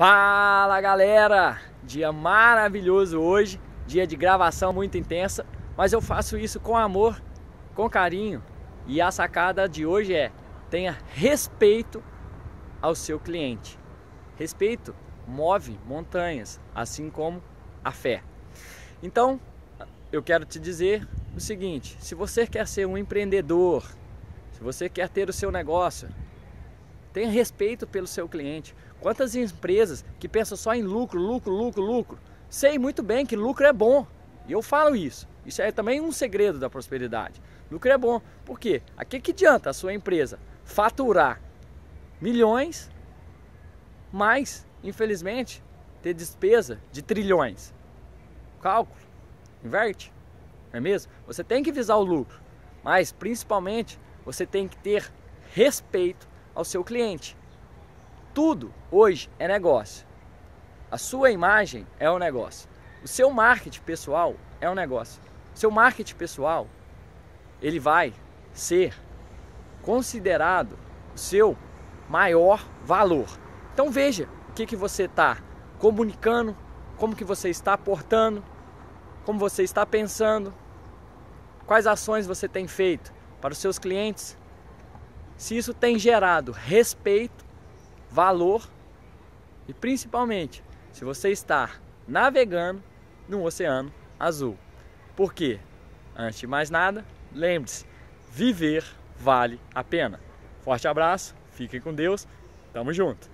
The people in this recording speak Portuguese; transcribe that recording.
Fala galera! Dia maravilhoso hoje, dia de gravação muito intensa, mas eu faço isso com amor, com carinho e a sacada de hoje é: tenha respeito ao seu cliente. Respeito move montanhas, assim como a fé. Então, eu quero te dizer o seguinte: se você quer ser um empreendedor, se você quer ter o seu negócio, Tenha respeito pelo seu cliente. Quantas empresas que pensam só em lucro, lucro, lucro, lucro? Sei muito bem que lucro é bom. E eu falo isso. Isso é também um segredo da prosperidade. Lucro é bom. Por quê? A que, que adianta a sua empresa faturar milhões, mas, infelizmente, ter despesa de trilhões? Cálculo. Inverte. Não é mesmo? Você tem que visar o lucro. Mas, principalmente, você tem que ter respeito ao seu cliente. Tudo hoje é negócio. A sua imagem é um negócio. O seu marketing pessoal é um negócio. O seu marketing pessoal, ele vai ser considerado o seu maior valor. Então veja o que, que você está comunicando, como que você está aportando, como você está pensando, quais ações você tem feito para os seus clientes, se isso tem gerado respeito, valor e principalmente se você está navegando no oceano azul. Por quê? Antes de mais nada, lembre-se, viver vale a pena. Forte abraço, fiquem com Deus, tamo junto.